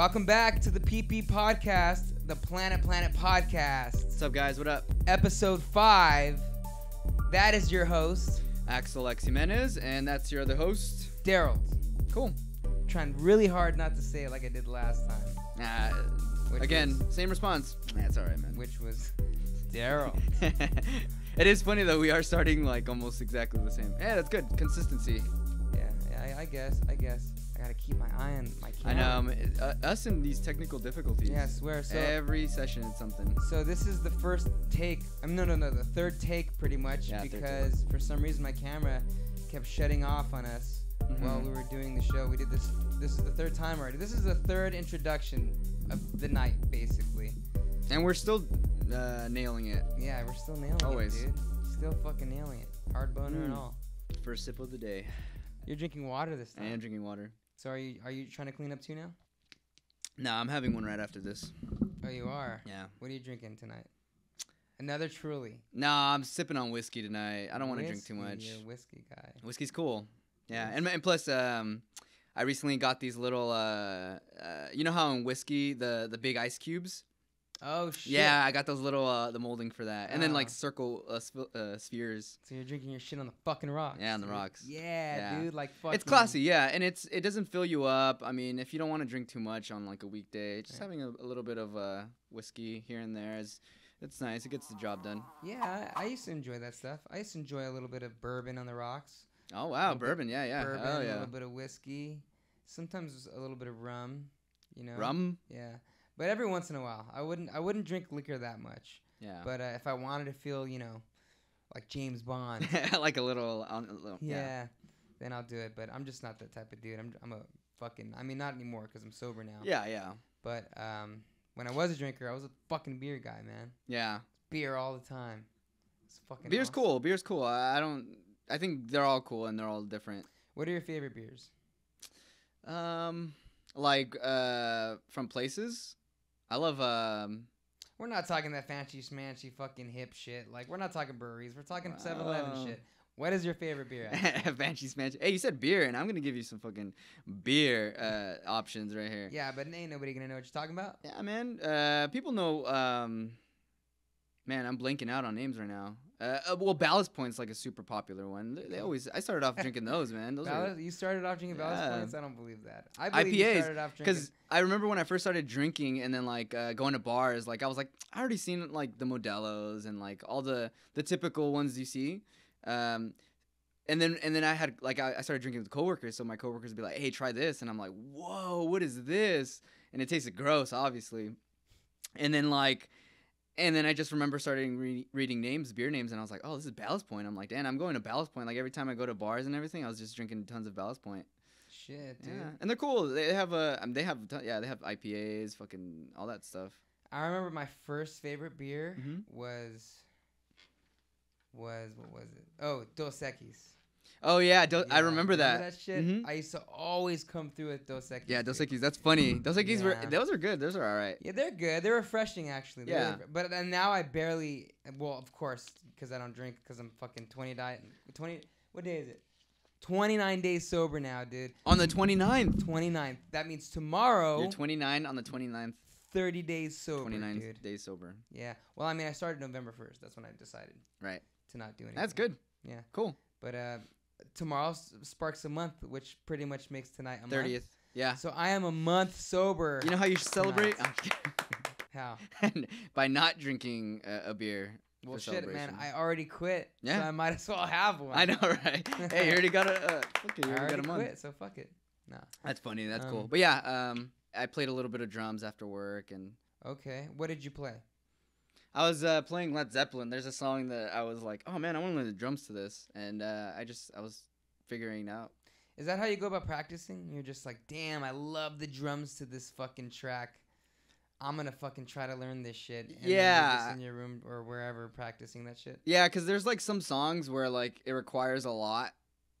Welcome back to the PP Podcast, the Planet Planet Podcast, What's up, guys? What up? episode five. That is your host, Axel X Jimenez, and that's your other host. Daryld. Cool. Trying really hard not to say it like I did last time, Which again, was- same response. That's all right, man. which was Daryld. it is funny though. We are starting like almost exactly the same. Yeah, that's good. Consistency. yeah, yeah, I, I guess, I guess. I gotta keep my eye on my camera. I know. um, uh, us and these technical difficulties. Yeah, I swear. So, Every session it's something. so this is the first take. Um, no, no, no, the third take, pretty much, Yeah, because for some reason my camera kept shutting off on us while Mhm. we were doing the show. We did this. This is the third time already. This is the third introduction of the night, basically. And we're still uh, nailing it. Yeah, we're still nailing Always. it, dude. Still fucking nailing it. Hard boner and Mm. all. First sip of the day. You're drinking water this time. I am drinking water. So are you are you trying to clean up too now? No, I'm having one right after this. Oh, you are. Yeah. What are you drinking tonight? Another Truly. No, I'm sipping on whiskey tonight. I don't want to drink too much. You're a whiskey guy. Whiskey's cool. Yeah, and, and plus, um, I recently got these little, uh, uh, you know how in whiskey the the big ice cubes. Oh shit. Yeah, I got those little uh, the molding for that, and then Ah. like circle uh, sp- uh, spheres. So you're drinking your shit on the fucking rocks. Yeah, on the dude. rocks. Yeah, Yeah. dude. Like fucking. It's classy, yeah, and it's it doesn't fill you up. I mean, if you don't want to drink too much on like a weekday, just Yeah. having a, a little bit of uh, whiskey here and there is it's nice. It gets the job done. Yeah, I, I used to enjoy that stuff. I used to enjoy a little bit of bourbon on the rocks. Oh wow, Little bit bourbon, yeah, yeah, bourbon, oh a yeah, little bit of whiskey, sometimes a little bit of rum. You know. rum, Yeah, but every once in a while, I wouldn't. I wouldn't drink liquor that much. yeah, But uh, if I wanted to feel, you know, like James Bond, like a little, on, a little yeah, yeah. then I'll do it. But I'm just not that type of dude. I'm. I'm a fucking. I mean, not anymore because I'm sober now. Yeah, yeah, But um, when I was a drinker, I was a fucking beer guy, man. yeah. Beer all the time. It's fucking. Beer's awesome. cool. Beer's cool. I, I don't. I think they're all cool and they're all different. What are your favorite beers? Um, like uh, from places. I love um. We're not talking that fancy smanchy fucking hip shit. Like we're not talking breweries. We're talking 7-Eleven Wow. shit. What is your favorite beer? Banshee Smash. Hey, you said beer, and I'm gonna give you some fucking beer uh, options right here. yeah, but ain't nobody gonna know what you're talking about. Yeah, man. Uh, people know. Um, man, I'm blanking out on names right now. Uh, uh, well, Ballast Point's like a super popular one. They, they always. I started off drinking those, man. Those are you started off drinking Ballast Yeah. Points. I don't believe that. I believe you IPAs, started off drinking. because I remember when I first started drinking and then like uh, going to bars. Like I was like, I already seen like the Modelo's and like all the the typical ones you see. Um, and then and then I had like I, I started drinking with coworkers, so my coworkers would be like, "Hey, try this," and I'm like, "Whoa, what is this?" And it tasted gross, obviously. And then like, and then I just remember starting re- reading names, beer names, and I was like, "Oh, this is Ballast Point." I'm like, "Dan, I'm going to Ballast Point." Like every time I go to bars and everything, I was just drinking tons of Ballast Point. shit, dude. Yeah, and they're cool. They have a, um, they have, ton- yeah, they have IPAs, fucking all that stuff. I remember my first favorite beer Mhm. was was what was it? Oh, Dos Equis. Oh yeah, Do- I remember that. that shit. Mhm. I used to always come through with Dos Equis. Yeah, Dos. Equis. That's funny. Dos Equis were, those are good. Those are all right. Yeah, they're good. They're refreshing, actually. They're Yeah. ref- But and now I barely. Well, of course, because I don't drink, because I'm fucking 20 diet. 20. What day is it? 29 days sober now, dude. On the 29th. 29. That means tomorrow. You're 29 on the 29th, 30 days sober, 29th dude. days sober. Yeah. Well, I mean, I started November 1st. That's when I decided Right. to not do anything. That's good. Yeah. Cool. But uh, tomorrow sparks a month, which pretty much makes tonight a 30th. Yeah. So I am a month sober. You know how you celebrate? how? By not drinking a, a beer. Well, shit, man. I already quit. Yeah. So I might as well have one. I know, right? hey, you already got a. Uh, okay, you already already got a month. quit, so fuck it. Nah. That's funny. That's cool. Um, But yeah, um, I played a little bit of drums after work, and Okay. What did you play? I was uh, playing Led Zeppelin. There's a song that I was like, oh man, I want to learn the drums to this, and uh, I just I was figuring out. Is that how you go about practicing? You're just like, damn, I love the drums to this fucking track. I'm gonna fucking try to learn this shit. And Yeah. in your room or wherever practicing that shit. Yeah, because there's like some songs where like it requires a lot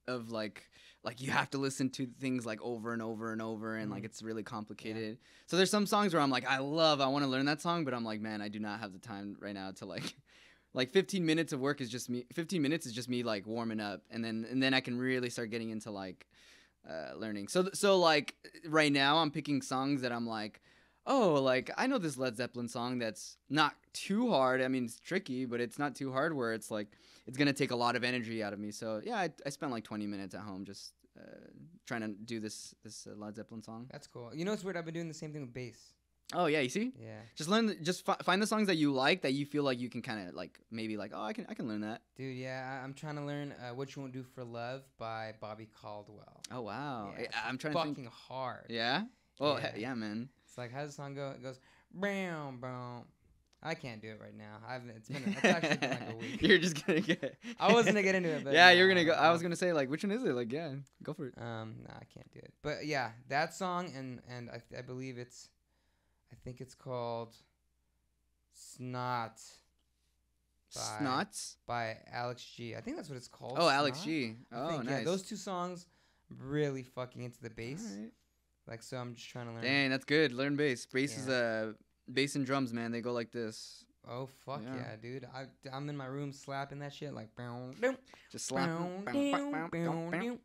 of like like you have to listen to things like over and over and over and like Mhm. it's really complicated. So there's some songs where I'm like I love I want to learn that song, but I'm like man I do not have the time right now to like like 15 minutes of work is just me 15 minutes is just me like warming up and then and then I can really start getting into like uh, learning. So so like right now I'm picking songs that I'm like, oh, like I know this Led Zeppelin song that's not too hard. I mean, it's tricky, but it's not too hard where it's like it's gonna take a lot of energy out of me. So yeah, I, I spent like 20 minutes at home just uh, trying to do this this uh, Led Zeppelin song. That's cool. You know what's weird? I've been doing the same thing with bass. Oh yeah, you see. Yeah. Just learn. Just fi- find the songs that you like that you feel like you can kind of like maybe like oh I can I can learn that. Dude, yeah, I- I'm trying to learn uh, "What You Won't Do for Love" by Bobby Caldwell. Oh wow. Yeah, I- I'm trying to Fucking think. hard. Yeah. Oh Yeah. yeah, yeah man. It's like how does the song go? It goes, "Bam, bam." I can't do it right now. I've it's been it's actually been like a week. You're just gonna get. I wasn't gonna get into it, but yeah, nah, you're gonna go. I was gonna say like, which one is it? Like, yeah, go for it. Um, no, I can't do it. But yeah, that song and and I, I believe it's, I think it's called, Snot Bye. Snots. by Alex G. I think that's what it's called. Oh, Alex Snot? G. Oh, think, nice. Yeah, those two songs, really fucking into the bass. Like so, I'm just trying to learn. Dang, that's good. Learn bass. Bass is uh, bass and drums, man. They go like this. Oh fuck Yeah. yeah, dude! I I'm in my room slapping that shit like. Just slap. bow, Bam, down, bam, bow, bam, bam. down,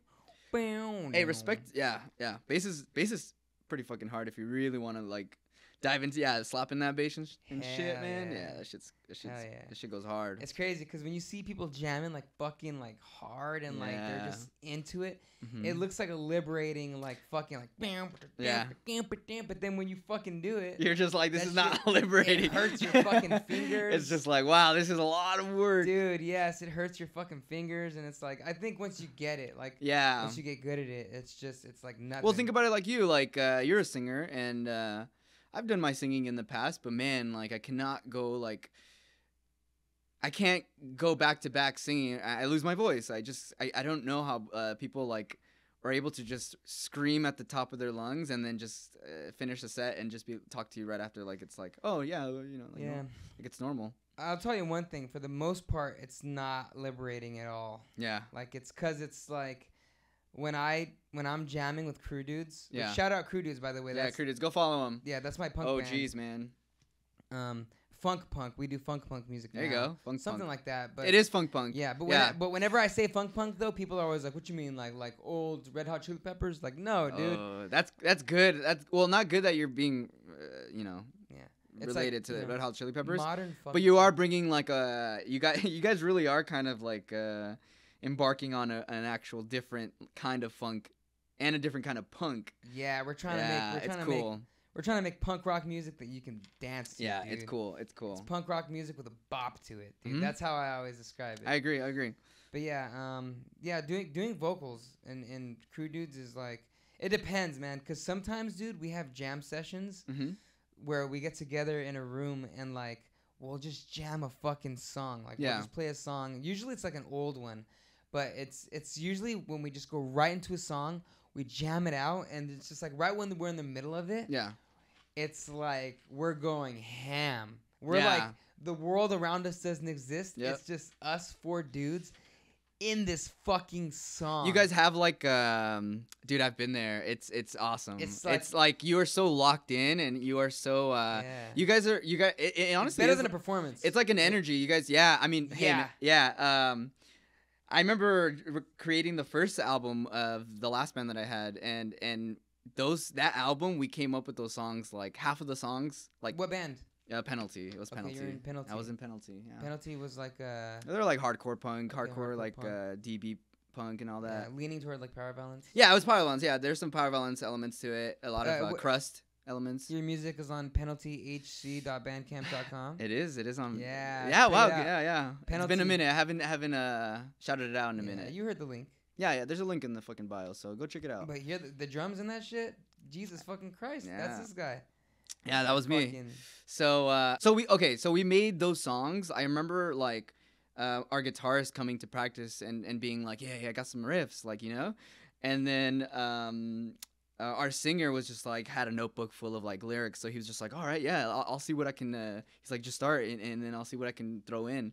bow, Hey, respect. Yeah, yeah. Bass is bass is pretty fucking hard if you really want to like dive into yeah slapping that bass and, sh- and shit, man. yeah. Yeah, that shit's that shit's yeah. that shit goes hard. It's crazy because when you see people jamming like fucking like hard and like they're just into it, Mhm. it looks like a liberating like fucking like bam, Yeah. But then when you fucking do it, You're just like this is not shit- liberating. it hurts your fucking fingers. It's just like wow, this is a lot of work. dude, yes, it hurts your fucking fingers, and it's like I think once you get it, like Yeah. once you get good at it, it's just it's like nothing. Well, think about it like you. Like uh, you're a singer, and uh, I've done my singing in the past, but man, like I cannot go like. I can't go back to back singing. I, I lose my voice. I just I, I don't know how uh, people like are able to just scream at the top of their lungs and then just uh, finish the set and just be talk to you right after like it's like oh yeah you know like, yeah. no- like it's normal. I'll tell you one thing. For the most part, it's not liberating at all. Yeah. Like it's cause it's like when I when I'm jamming with Crude Dudes. Yeah. shout out Crude Dudes by the way. yeah, That's, dudes. go follow him. yeah, that's my punk Oh band. jeez, man. Um, funk punk. We do funk punk music. There you go. Funk Something punk. like that. But it is funk punk. Yeah, but when Yeah. but whenever I say funk punk though, people are always like, "What you mean, like like old Red Hot Chili Peppers?" Like, no, dude. Oh, that's that's good. That's well, not good that you're being, uh, you know, Yeah. It's like, related to the Red Hot Chili Peppers. Modern. But you are bringing like a you guys you guys really are kind of like uh, embarking on a, an actual different kind of funk and a different kind of punk. Yeah, we're trying yeah, to make we're it's trying to cool. make we're trying to make punk rock music that you can dance to. yeah, dude. it's cool. It's cool. It's punk rock music with a bop to it, dude. Mhm. That's how I always describe it. I agree. I agree. But yeah, um, yeah, doing doing vocals and and Crude Dudes is like it depends, man. Cause sometimes, dude, we have jam sessions hmm where we get together in a room and like we'll just jam a fucking song. Like Yeah. we'll just play a song. Usually it's like an old one, but it's it's usually when we just go right into a song, we jam it out, and it's just like right when we're in the middle of it, Yeah. it's like we're going ham. We're Yeah. like the world around us doesn't exist. Yep. It's just us four dudes in this fucking song. You guys have like um dude, I've been there. It's it's awesome. It's It's like- like, you are so locked in and you are so uh yeah. you guys are you guys it, it It's honestly better is- than a performance. It's like an energy. You guys, yeah. I mean, Yeah. yeah, yeah. Um, I remember re- creating the first album of the last band that I had, and and those that album we came up with those songs like half of the songs like what band? uh, penalty. It was Okay, penalty. Penalty. I was in penalty. Yeah. Penalty was like uh, They're like hardcore punk, hardcore, hardcore like punk. uh, D-beat punk and all yeah, that. leaning toward like power violence. Yeah, it was power violence. Yeah, there's some power violence elements to it. A lot of Uh, uh, crust elements. Your music is on penaltyhc.bandcamp.com. It is. It is on. Yeah, Yeah. Wow. Yeah. Yeah. It's been a minute. I haven't haven't uh shouted it out in a Yeah, minute. You heard the link. Yeah, yeah. There's a link in the fucking bio, so go check it out. But hear the, the drums in that shit. Jesus fucking Christ, that's this guy. Yeah, that was me. So, uh, so we okay. So we made those songs. I remember like uh, our guitarist coming to practice and and being like, "Yeah, yeah, I got some riffs," like you know, and then um. Uh, our singer was just like had a notebook full of like lyrics, so he was just like, "All right, yeah, I'll, I'll see what I can." Uh, he's like, "Just start, and, and then I'll see what I can throw in."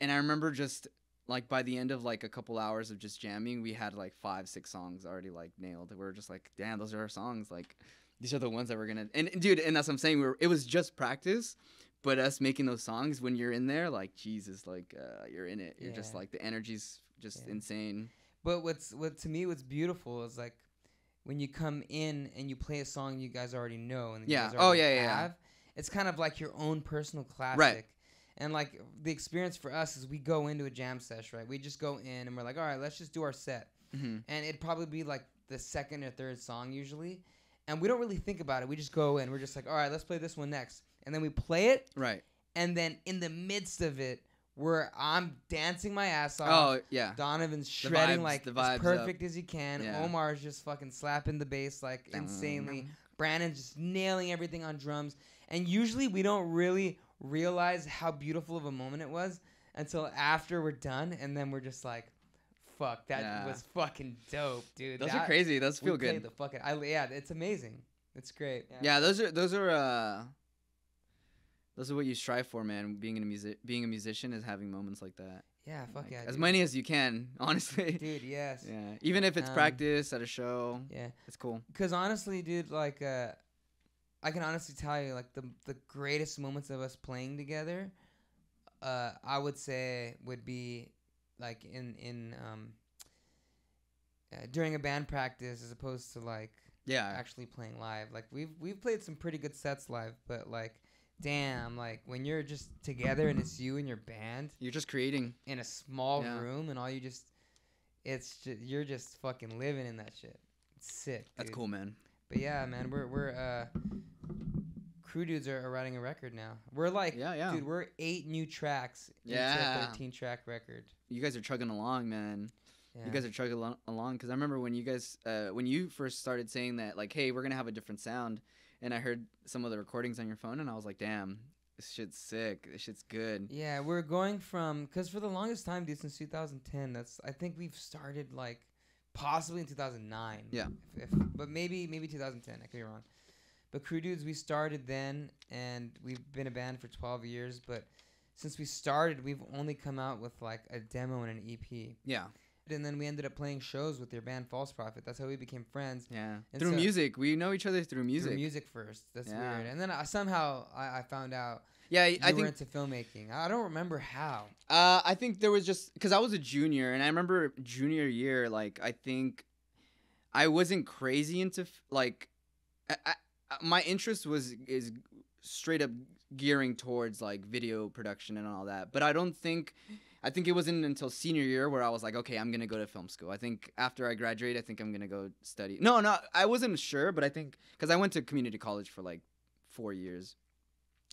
And I remember just like by the end of like a couple hours of just jamming, we had like five, six songs already like nailed. We were just like, "Damn, those are our songs!" Like these are the ones that we're gonna and, and dude and that's what i'm saying we were, it was just practice but us making those songs when you're in there like jesus like uh, you're in it you're just like the energy's just Yeah. insane But what's what to me what's beautiful is like when you come in and you play a song you guys already know and Yeah. you guys Oh, already yeah, yeah, yeah. it's kind of like your own personal classic. Right. And like the experience for us is we go into a jam session, right? We just go in and we're like, all right, let's just do our set, hmm and it'd probably be like the second or third song usually, and we don't really think about it. We just go in, we're just like, all right, let's play this one next, and then we play it, Right. and then in the midst of it, where I'm dancing my ass off. Oh yeah. Donovan's The shredding vibes- like the as vibes up. perfect as he can. Yeah. Omar's just fucking slapping the bass like insanely. Brandon's just nailing everything on drums. And usually we don't really realize how beautiful of a moment it was until after we're done, and then we're just like, "Fuck, that Yeah. was fucking dope, dude." Those that, are crazy. Those feel good. The fucking, I, yeah, it's amazing. It's great. Yeah, those are those are uh those is what you strive for, man. Being a music being a musician is having moments like that. yeah, fuck Like, yeah, as dude. many as you can, honestly. dude. Yes, Yeah. Even if it's Um, practice at a show, yeah. it's cool. Because honestly, dude, like, uh, I can honestly tell you, like, the the greatest moments of us playing together, uh, I would say would be like in in um uh, during a band practice as opposed to like Yeah. actually playing live. Like we've we've played some pretty good sets live, but like, damn, like when you're just together and it's you and your band You're just creating. in a small Yeah. room and all you just, it's just you're just fucking living in that shit. It's sick. That's cool, man. But yeah, man, we're we're uh Crude Dudes are, are writing a record now. We're like Yeah, yeah. dude, we're eight new tracks Yeah. a thirteen track record. You guys are chugging along, man. Yeah. You guys are chugging along- along because I remember when you guys, uh, when you first started saying that, like, hey, we're gonna have a different sound, and I heard some of the recordings on your phone, and I was like, damn, this shit's sick. This shit's good. yeah, we're going from because for the longest time, dude, since 2010, that's I think we've started like possibly in 2009. Yeah. If, if, but maybe maybe 2010. I could be wrong. But Crude Dudes, we started then, and we've been a band for 12 years. But since we started, we've only come out with like a demo and an EP. Yeah, and then we ended up playing shows with your band False Prophet. That's how we became friends. yeah. And through so- music, we know each other through music. Through music first. That's Yeah. weird. And then I, somehow I, I found out Yeah, you I were think into filmmaking. I don't remember how. Uh, I think there was just because I was a junior, and I remember junior year, like I think I wasn't crazy into like I, I, my interest was is straight up gearing towards like video production and all that. But I don't think I think it wasn't until senior year where I was like, okay, I'm gonna go to film school. I think after I graduate, I think I'm gonna go study. No, no, I wasn't sure, but I think because I went to community college for like four years,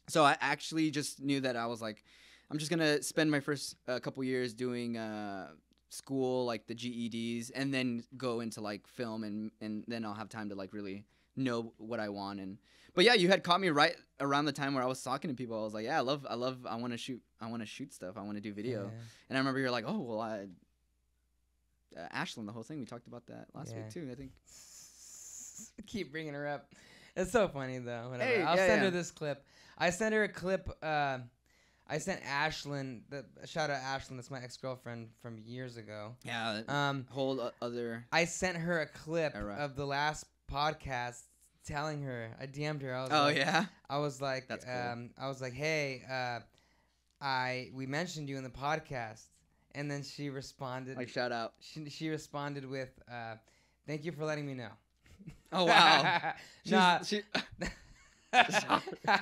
so I actually just knew that I was like. I'm just gonna spend my first uh, couple years doing uh, school, like the GEDs, and then go into like film, and and then I'll have time to like really know what I want. And but yeah, you had caught me right around the time where I was talking to people. I was like, yeah, I love, I love, I want to shoot, I want to shoot stuff, I want to do video. Yeah. And I remember you're like, oh well, I. Uh, Ashlyn, the whole thing we talked about that last Yeah. week too. I think. Keep bringing her up. It's so funny though. Whatever. Hey, I'll yeah, send her this clip. I sent her a clip. Uh, I sent Ashlyn. The shout out Ashlyn. That's my ex girlfriend from years ago. Yeah. Um, whole other. I sent her a clip Era. of the last podcast, telling her. I DM'd her. I was Oh like, yeah. I was like, That's cool. um, I was like, hey, uh, I we mentioned you in the podcast, and then she responded. Like shout out. she, she responded with, uh, "Thank you for letting me know." Oh wow. nah, She's- she,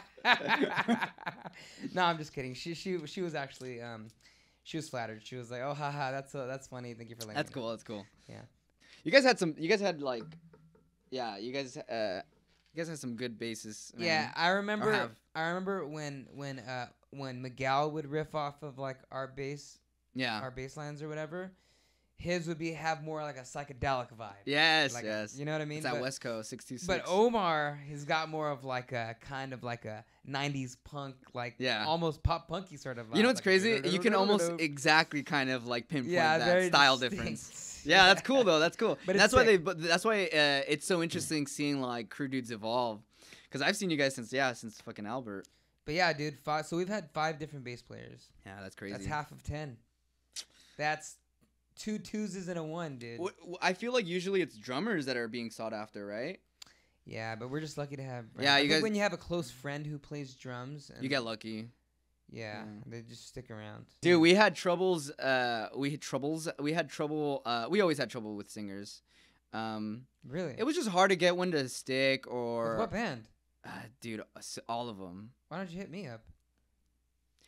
no, I'm just kidding. She she she was actually um, she was flattered. She was like, "Oh, haha, that's uh, that's funny. Thank you for letting That's me know." cool. That's cool. Yeah. You guys had some. You guys had like, yeah. You guys. Uh, you guys had some good bases. man. Yeah, I remember. have. I remember when when uh when Miguel would riff off of like our bass Yeah. our bass lines or whatever. His would be have more like a psychedelic vibe. Yes. Like yes. you know what I mean? it's that But- West Coast six two six. But Omar has got more of like a kind of like a '90s punk, like Yeah. almost pop punky sort of. Vibe. you know what's like crazy? You can almost exactly kind of like pinpoint that very style distinct. difference. Yeah, that's cool though. That's cool. But that's why they. sick. But that's why uh, it's so interesting seeing like Crude Dudes evolve. Because I've seen you guys since yeah since fucking Albert. But yeah, dude. Five, so we've had five different bass players. Yeah, that's crazy. That's half of ten. That's two twos and a one, dude. I feel like usually it's drummers that are being sought after, right? Yeah, but we're just lucky to have. Yeah, I you think guys- when you have a close friend who plays drums, and You get lucky. Yeah, yeah. they just stick around. Dude, we had troubles. Uh, we had troubles. We had trouble. Uh, we always had trouble with singers. Um, Really? it was just hard to get one to stick With or what band? uh, dude, all of them. Why don't you hit me up?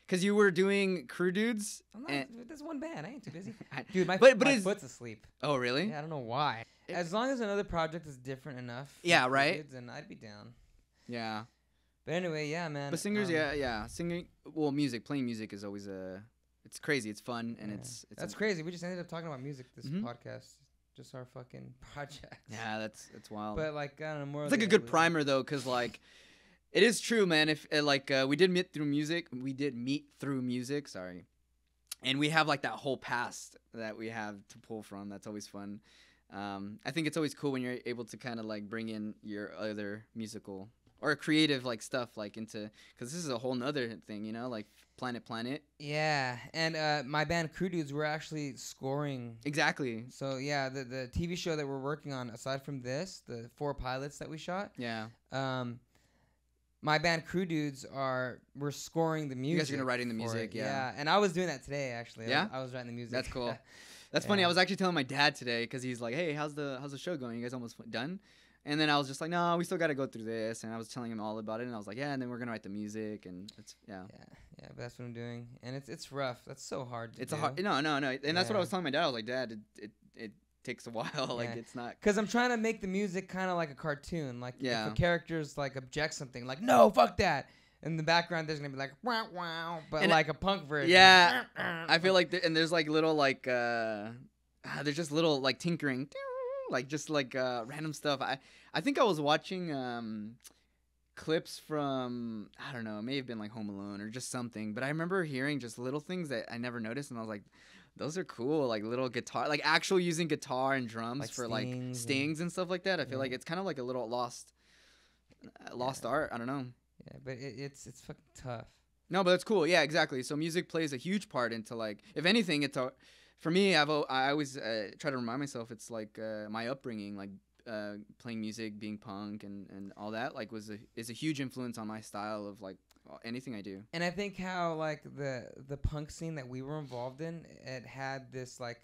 Cause you were doing Crude Dudes. I'm not. And- there's one band. I ain't too busy. Dude, my, But- but my foot's asleep. oh really? Yeah, I don't know why. It- As long as another project is different enough. Yeah, right? Kids, then I'd be down. Yeah. But anyway, yeah, man. But singers, um, yeah, yeah, singing. Well, music, playing music is always a. It's crazy. It's fun, and yeah. it's. it's that's crazy. We just ended up talking about music this Mhm. podcast. Just our fucking project. Yeah, that's that's wild. But like I don't know more. it's like a good primer though, cause like, it is true, man. If uh, like uh, we did meet through music, we did meet through music. Sorry, and we have like that whole past that we have to pull from. That's always fun. Um, I think it's always cool when you're able to kind of like bring in your other musical or creative like stuff like into because this is a whole nother thing, you know, like Planet Planet. Yeah, and uh, my band Crude Dudes were actually scoring. Exactly. So yeah, the the TV show that we're working on, aside from this, the four pilots that we shot, Yeah. um, my band Crude Dudes are we're scoring the music. You guys are gonna writing the music, it. yeah. and I was doing that today actually. I Yeah? was, I was writing the music. That's cool. That's funny. I was actually telling my dad today because he's like, "Hey, how's the how's the show going? You guys almost done?" And then I was just like, "No, we still got to go through this." And I was telling him all about it, and I was like, "Yeah." And then we're gonna write the music, and it's yeah, yeah, yeah, but that's what I'm doing, and it's it's rough. That's so hard. To it's a hard no no no. And that's what I was telling my dad. I was like, "Dad, it it, it takes a while. like Yeah. it's not." Cause I'm trying to make the music kind of like a cartoon. Like Yeah. if a character's like object something, like no, fuck that. In the background, there's gonna be like wow wow, but And- like a punk version. Yeah, I feel like there, and there's like little like uh, ah, there's just little like tinkering, like just like uh random stuff. I I think I was watching um clips from I don't know, it may have been like Home Alone or just something, but I remember hearing just little things that I never noticed, and I was like, those are cool, like little guitar, like actual using guitar and drums Like for like stings and- stings and stuff like that. I feel Yeah. like it's kind of like a little lost, uh, lost Yeah. art. I don't know. yeah, but it, it's it's fucking tough. No, but that's cool. Yeah, exactly. So music plays a huge part into like, if anything, it's a, for me. I've I always uh, try to remind myself it's like uh, my upbringing, like uh, playing music, being punk, and and all that. Like was a is a huge influence on my style of like anything I do. And I think how like the the punk scene that we were involved in, it had this like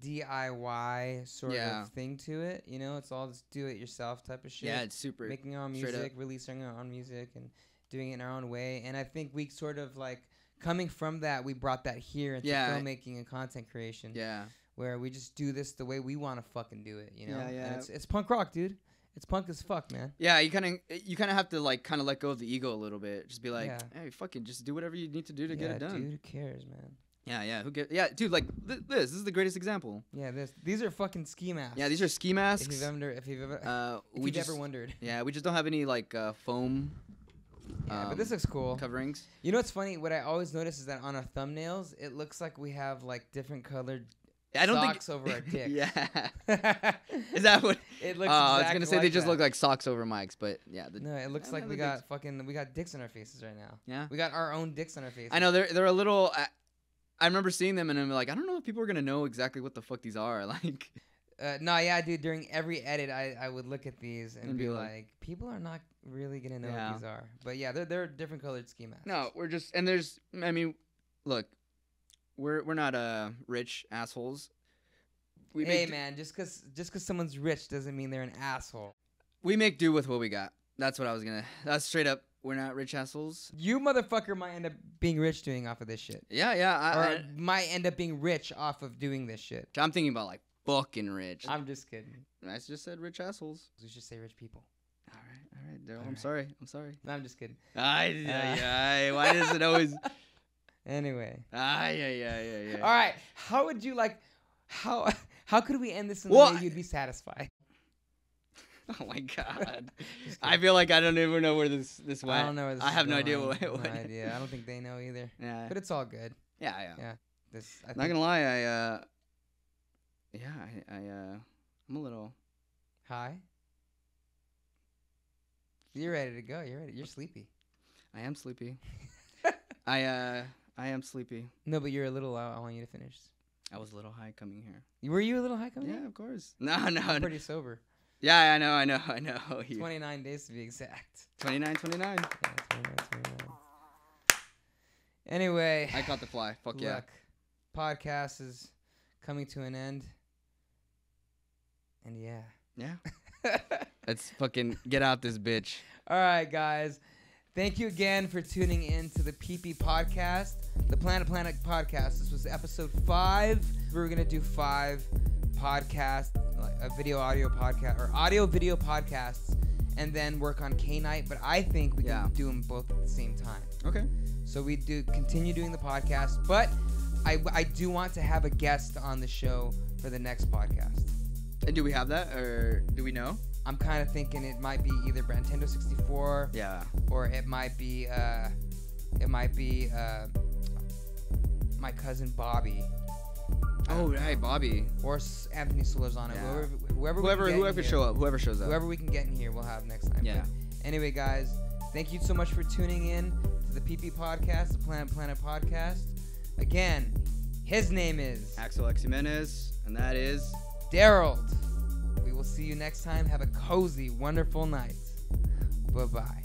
DIY sort Yeah. of thing to it. You know, it's all this do it yourself type of shit. Yeah, it's super. making our own music, releasing our own music, and doing it in our own way. And I think we sort of like coming from that, we brought that here into Yeah. filmmaking and content creation, yeah, where we just do this the way we want to fucking do it. You know, Yeah, And yeah. it's, it's punk rock, dude. It's punk as fuck, man. yeah. You kind of you kind of have to like kind of let go of the ego a little bit. Just be like, Yeah. hey, fucking, just do whatever you need to do to yeah, get it done. dude. Who cares, man? Yeah, yeah. Who get? Yeah, dude. Like th- this. This is the greatest example. Yeah, this these are fucking ski masks. Yeah, these are ski If masks. you've ever, if you've ever, Uh, if we you've just ever wondered. yeah, we just don't have any like uh, foam Yeah, but um, this looks cool. coverings. You know what's funny? What I always notice is that on our thumbnails, it looks like we have like different colored I don't socks think over our dick. yeah. Is that what? It looks? Oh, looks. I was gonna say like they just that. look like socks over mics, but yeah. The, No, it looks like we the dicks. got fucking we got dicks in our faces right now. Yeah. We got our own dicks in our faces. I know they're they're a little. I, I remember seeing them and I'm like, I don't know if people are gonna know exactly what the fuck these are. Like, Uh, no, yeah, dude. During every edit, I, I would look at these and, And be be like, like- people are not really gonna know Yeah. what these are. But yeah, they're they're different colored ski masks. no, we're just and there's. I mean, look, we're we're not uh rich assholes. We hey man, just cause just cause someone's rich doesn't mean they're an asshole. we make do with what we got. That's what I was gonna. That's straight up. We're not rich assholes. You motherfucker might end up being rich doing off of this shit, Yeah, yeah. I, or I, might end up being rich off of doing this shit. I'm thinking about like fucking rich. I'm just kidding. I just said rich assholes. We should say rich people. All right, all right, Daryld. I'm Alright. sorry. I'm sorry. No, I'm just kidding. Ay, Uh, ay, ay. Why does it always? Anyway. Ay, ay, ay, ay, ay. All right. How would you like? How how could we end this in Well, the way you'd be satisfied? Oh my god. I feel like I don't even know where this this went. I don't know where this I have no idea what- No what- idea. I don't think they know either. Yeah. But it's all good. Yeah, yeah. Yeah. This. I Not think, gonna lie, I uh, yeah, I, I uh, I'm a little. high. You're ready to go. You're ready. You're sleepy. I am sleepy. I uh, I am sleepy. No, but you're a little. I, I want you to finish. I was a little high coming here. Were you a little high coming? Here? Yeah, in? of course. No, no, I'm no. pretty sober. Yeah, I know, I know, I know. You- 29 days to be exact. 29, 29. Yeah, 29, 29. Anyway. I caught the fly. Fuck yeah. Podcast is coming to an end. And yeah. Yeah. Let's fucking get out this bitch. All right, guys. Thank you again for tuning in to the PP podcast, the Planet Planet podcast. This was episode five. We were gonna do five podcasts, like a video audio podcast or audio video podcasts, and then work on K Night. But I think we Yeah. can do them both at the same time. Okay. So we do continue doing the podcast, but I, I do want to have a guest on the show for the next podcast. And do we have that or do we know? I'm kind of thinking it might be either Nintendo 64 Yeah. or it might be uh, it might be uh, my cousin Bobby. Oh don't right, know. Bobby. Or Anthony Solorzano. Yeah. Whoever, whoever, Whoever whoever show up, whoever shows up. whoever we can get in here, we'll have next time. Yeah. But anyway, guys, thank you so much for tuning in to the PP podcast, the Planet Planet podcast. Again, his name is Axel X Jimenez, and that is Daryld. We will see you next time. Have a cozy, wonderful night. Bye bye.